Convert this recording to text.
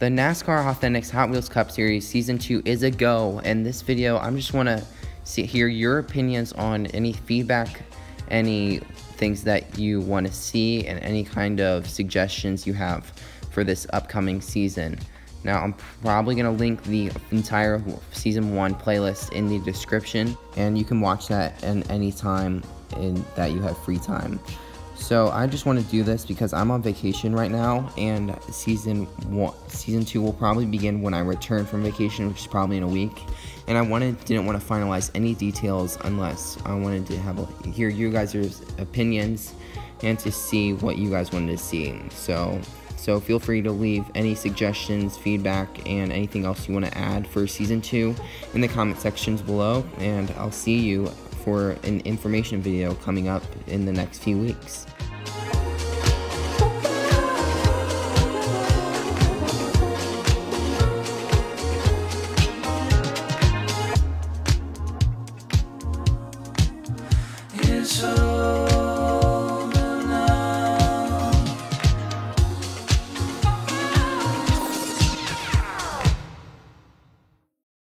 The NASCAR Authentics Hot Wheels Cup Series Season 2 is a go. And this video, I'm just want to hear your opinions on any feedback, any things that you want to see, and any kind of suggestions you have for this upcoming season. Now, I'm probably going to link the entire Season 1 playlist in the description, and you can watch that at any time in, that you have free time. So I just want to do this because I'm on vacation right now, and season one, season two will probably begin when I return from vacation, which is probably in a week. And I wanted didn't want to finalize any details unless I wanted to have a, hear you guys' opinions and to see what you guys wanted to see. So so feel free to leave any suggestions, feedback, and anything else you want to add for season two in the comment sections below. And I'll see you for an information video coming up in the next few weeks. So